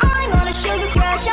I'm on a sugar crash,